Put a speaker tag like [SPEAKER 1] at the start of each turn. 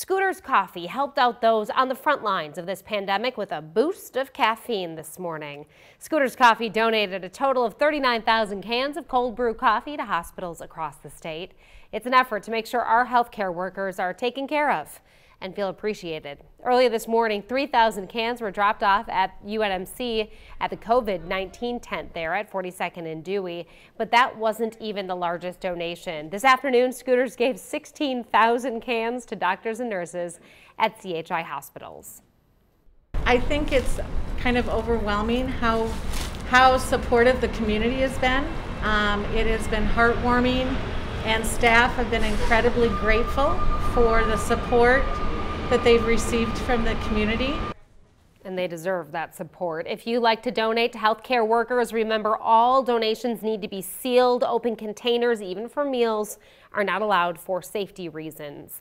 [SPEAKER 1] Scooters Coffee helped out those on the front lines of this pandemic with a boost of caffeine this morning. Scooters Coffee donated a total of 39,000 cans of cold brew coffee to hospitals across the state. It's an effort to make sure our healthcare workers are taken care of and feel appreciated. Earlier this morning, 3,000 cans were dropped off at UNMC at the COVID-19 tent there at 42nd and Dewey, but that wasn't even the largest donation. This afternoon, Scooters gave 16,000 cans to doctors and nurses at CHI hospitals.
[SPEAKER 2] I think it's kind of overwhelming how how supportive the community has been. Um, it has been heartwarming, and staff have been incredibly grateful for the support that they've received from the community.
[SPEAKER 1] And they deserve that support. If you like to donate to healthcare workers, remember all donations need to be sealed. Open containers, even for meals, are not allowed for safety reasons.